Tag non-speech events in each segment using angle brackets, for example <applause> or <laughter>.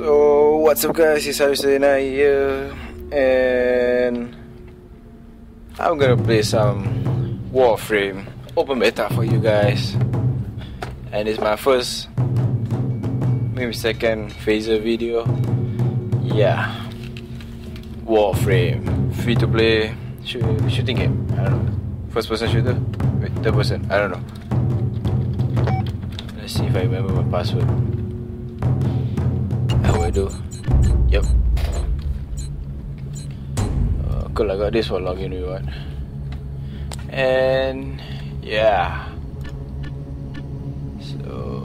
So, what's up guys, it's Arisena here and I'm gonna play some Warframe open beta for you guys. And it's my first maybe second Phazer video. Yeah. Warframe. Free to play. Shoot, shooting game. I don't know. First person shooter? Wait third person? I don't know. Let's see if I remember my password I do yep uh, cool I got this for login reward and yeah. So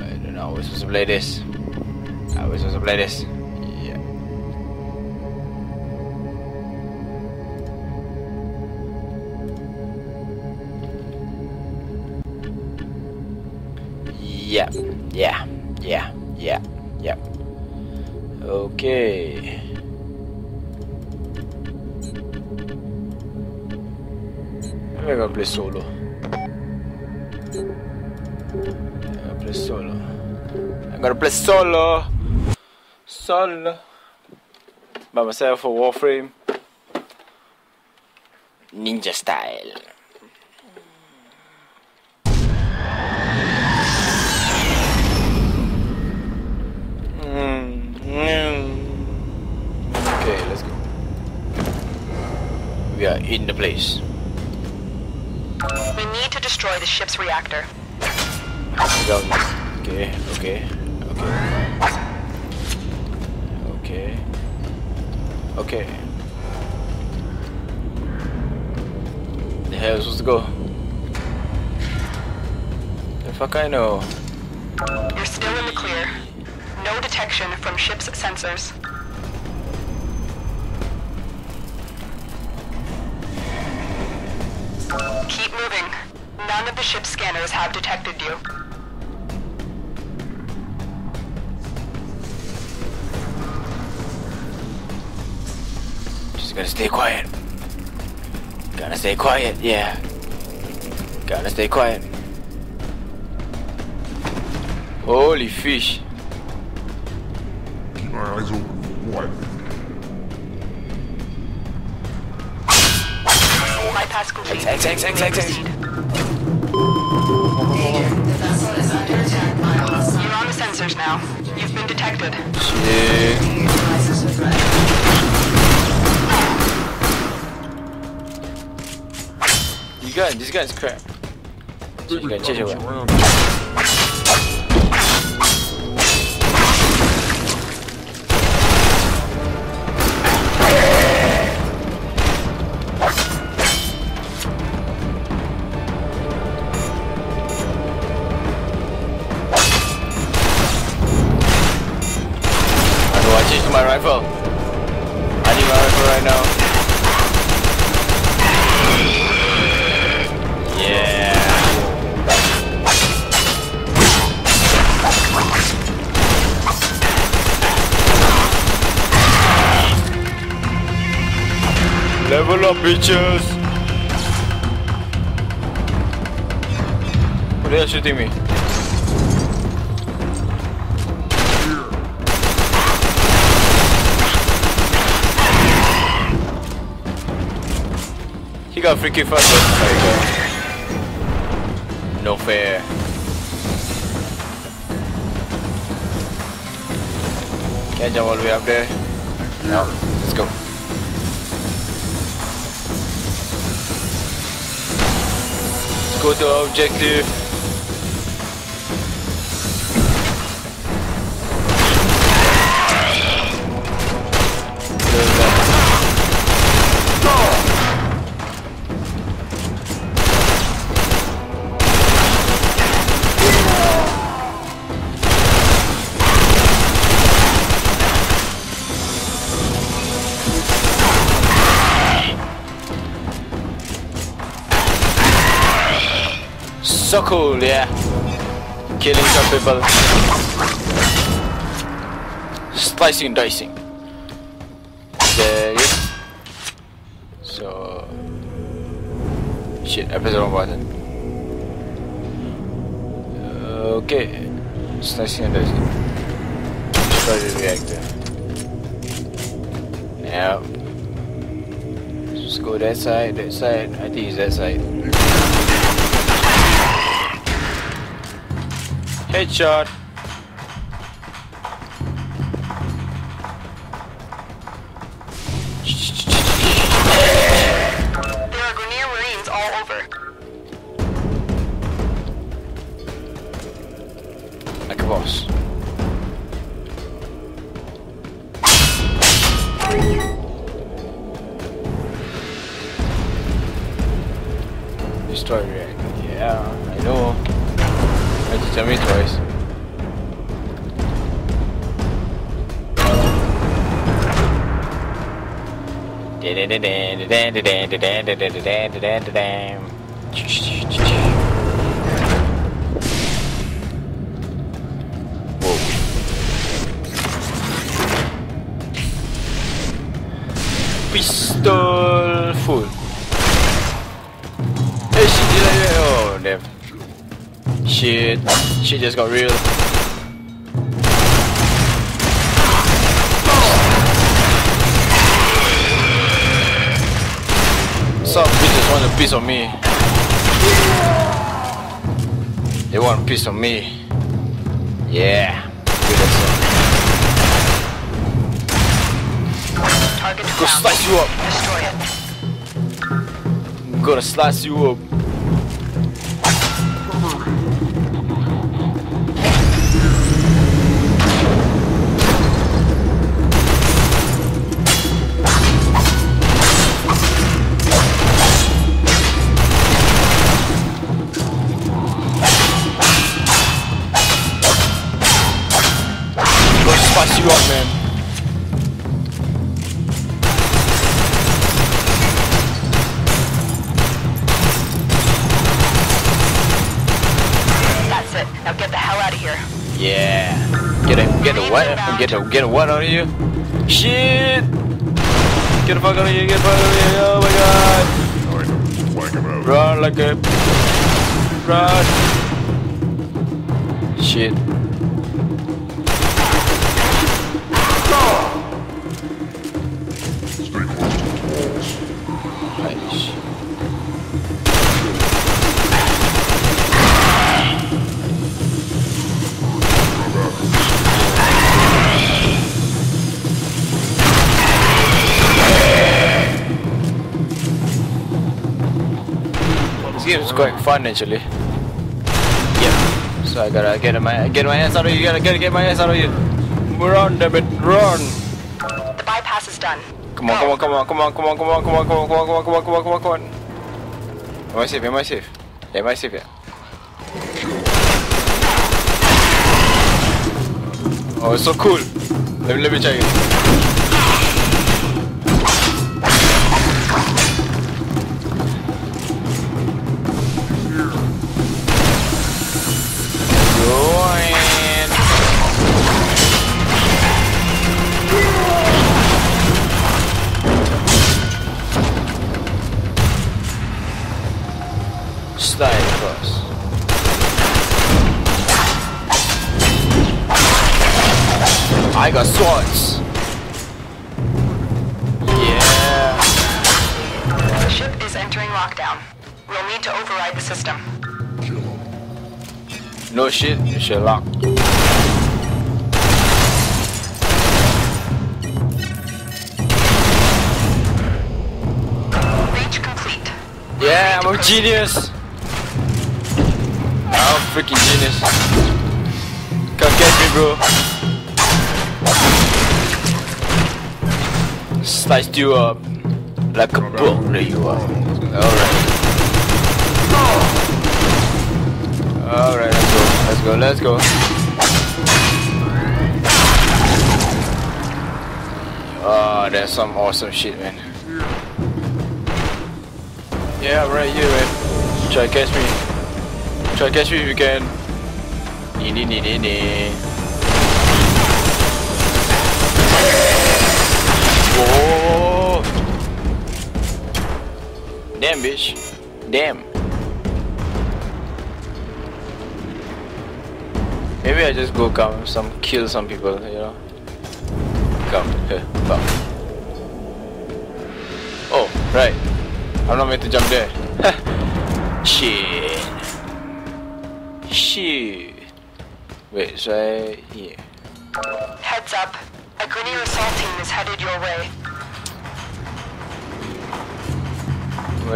I don't know was supposed to play this. I was supposed to play this. Yeah. Yeah. Yeah. Yeah. Yeah okay I'm gonna play solo. Gonna play solo. I'm gonna play solo. Solo. By myself for Warframe. Ninja style. We are in the place. We need to destroy the ship's reactor. Okay, okay, okay. Okay. Okay. The hell is supposed to go? The fuck I know. You're still in the clear. No detection from ship's sensors. Keep moving. None of the ship's scanners have detected you. Just gotta stay quiet. Gotta stay quiet, yeah. Gotta stay quiet. Holy fish. Keep my eyes open for what? Bypass complete. X, X, X, X, X. You're on the sensors now. You've been detected. Shit. You gun, this gun is crap. So you can change your weapon. Rifle? I need my rifle right now. Yeah. Level up, bitches. What are shooting me? Got freaky fast. There you go. No fair. Can't jump all the way up there. No. Let's go. Let's go to objective. So cool, yeah. Killing some people. Slicing dicing. There it is. So. Shit, I pressed the wrong button. Okay. Slicing and dicing. destroy the reactor. Now, let's go that side, that side. I think it's that side. Headshot. There are Grineer Marines all over. Like a boss. Destroy Show me twice. Pistol full. Shit, shit just got real. Some bitches want a piece of me. They want a piece of me. Yeah. Go slice you up. Destroy it. I'm gonna slice you up. It. Now get the hell out of here. Yeah. Get a get a what? Get a get a what out of you? Shit! Get the fuck out of here! Get the fuck out of here! Oh my god! Run like a run! Shit! This quite fun actually. Yep. So I gotta get my get my ass out of you. Gotta gotta get my ass out of you. Run, damn it, run! The bypass is done. Come on, come on, come on, come on, come on, come on, come on, come on, come on, come on, come on, come on, come on, come on. Am I safe? Am I safe? Am I safe yet? Oh, it's so cool. Let me let me check it. Lockdown. We'll need to override the system. No shit, Sherlock. Breach complete. Yeah, I'm a genius. I'm a freaking genius. Come get me, bro. Sliced you up like a bull. There you are. Alright. Alright, let's go. Let's go. Let's go. Ah, oh, that's some awesome shit, man. Yeah, right here, man. Try to catch me. Try to catch me if you can. Nee, nee, nee, nee, nee. Whoa. Damn, bitch. Damn. Maybe I just go come some kill some people, you know. Come. Here. <laughs> Come. Oh, right. I'm not meant to jump there. <laughs> Shit. Shit. Wait, right here. Heads up. A Grineer assault team is headed your way.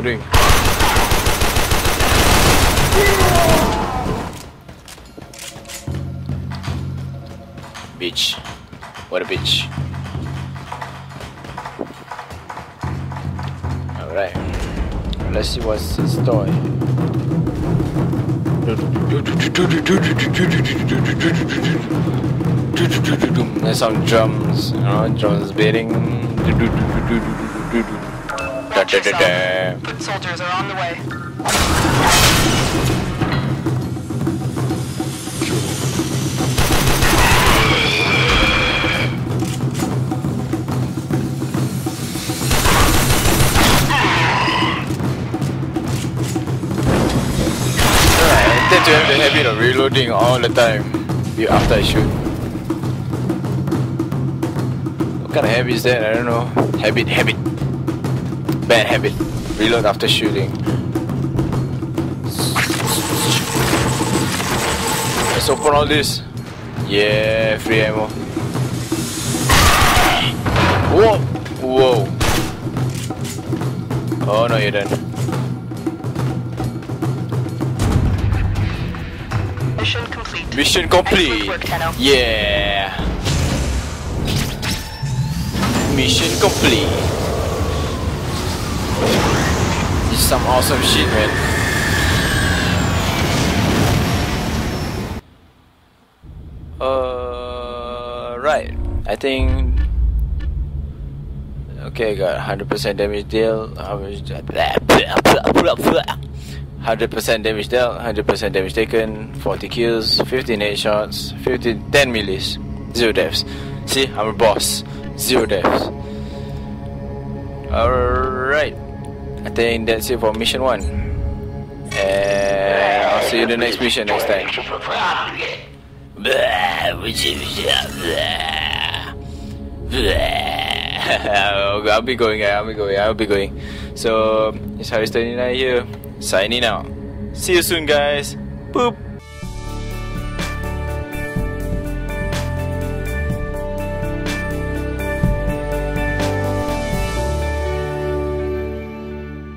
Doing? Bitch. What a bitch. Alright. Let's see what's in store. There's some drums, you know, drums beating. Da, da, da, soldiers are on the way. I tend to have the habit of reloading all the time after I shoot. What kind of habit is that? I don't know. Habit, habit. Bad habit. Reload after shooting. Let's open all this. Yeah, free ammo. Whoa! Whoa! Oh no, you're done. Mission complete. Mission complete. Work, Yeah. Mission complete. Some awesome shit, man. Uh, right. I think. Okay, got 100% damage deal. How much? 100% damage dealt, 100% damage taken, 40 kills, 15 headshots, 15, 10 melees, 0 deaths. See, I'm a boss. 0 deaths. Alright. I think that's it for mission 1. And I'll see you in the next mission next time. <laughs> I'll be going, I'll be going, I'll be going. So, it's Harris29 here, signing out. See you soon, guys. Boop.